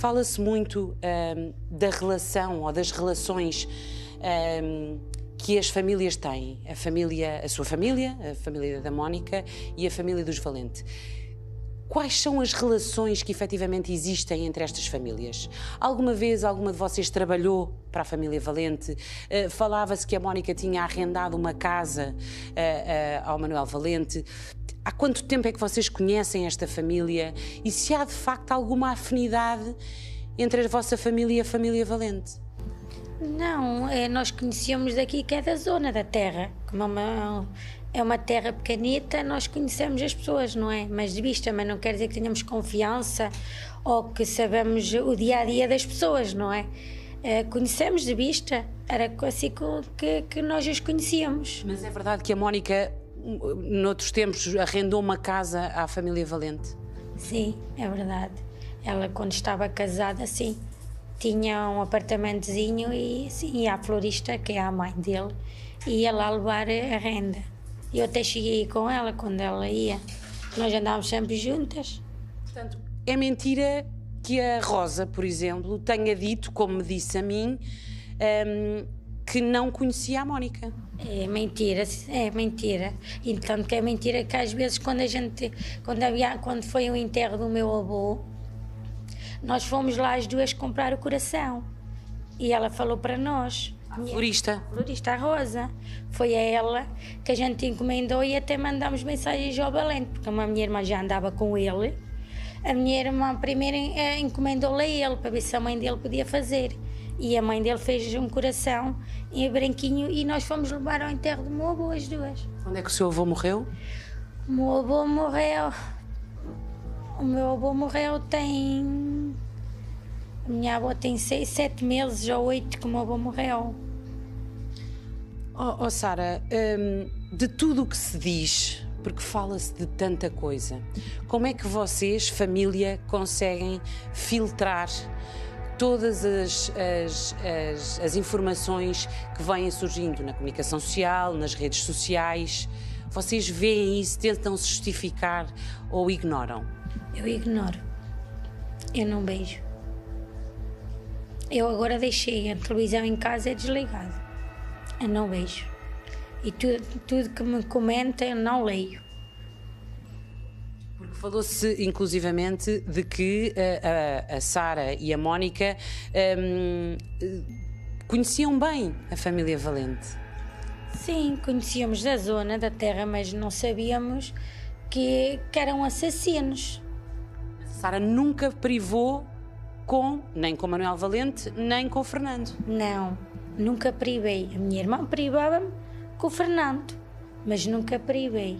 Fala-se muito hum, da relação ou das relações hum, que as famílias têm. A família, a sua família, a família da Mónica e a família dos Valente. Quais são as relações que efetivamente existem entre estas famílias? Alguma vez alguma de vocês trabalhou para a família Valente? Uh, Falava-se que a Mónica tinha arrendado uma casa uh, uh, ao Manuel Valente. Há quanto tempo é que vocês conhecem esta família? E se há de facto alguma afinidade entre a vossa família e a família Valente? Não, é, nós conhecíamos daqui que é da zona da terra. Como é uma, é uma terra pequenita, nós conhecemos as pessoas, não é? Mas de vista, mas não quer dizer que tenhamos confiança ou que sabemos o dia a dia das pessoas, não é? é conhecemos de vista, era assim que, que nós os conhecíamos. Mas é verdade que a Mónica, noutros tempos, arrendou uma casa à família Valente? Sim, é verdade. Ela, quando estava casada, sim tinha um apartamentozinho e sim, ia à florista, que é a mãe dele, ia lá levar a renda. Eu até cheguei com ela quando ela ia. Nós andávamos sempre juntas. Portanto, é mentira que a Rosa, por exemplo, tenha dito, como me disse a mim, um, que não conhecia a Mónica. É mentira, é mentira. E tanto que é mentira que às vezes quando a gente, quando, havia, quando foi o enterro do meu avô, nós fomos lá as duas comprar o coração. E ela falou para nós. A florista. A florista, a Rosa. Foi a ela que a gente encomendou e até mandámos mensagens ao Valente, porque a minha irmã já andava com ele. A minha irmã primeiro eh, encomendou-lhe a ele para ver se a mãe dele podia fazer. E a mãe dele fez um coração em branquinho e nós fomos levar ao enterro do meu avô, as duas. Onde é que o seu avô morreu? O meu avô morreu. O meu avô morreu tem minha avó tem seis, sete meses ou oito que o meu avô morreu. Oh, oh Sara, hum, de tudo o que se diz, porque fala-se de tanta coisa, como é que vocês, família, conseguem filtrar todas as, as, as, as informações que vêm surgindo na comunicação social, nas redes sociais? Vocês veem isso, tentam se justificar ou ignoram? Eu ignoro. Eu não beijo. Eu agora deixei a televisão em casa é desligada. Eu não vejo. E tudo, tudo que me comenta eu não leio. Porque falou-se inclusivamente de que a, a, a Sara e a Mónica um, conheciam bem a família Valente. Sim, conhecíamos da zona da terra, mas não sabíamos que, que eram assassinos. Sara nunca privou com, nem com Manuel Valente, nem com Fernando. Não, nunca privei. A minha irmã privava-me com o Fernando, mas nunca privei.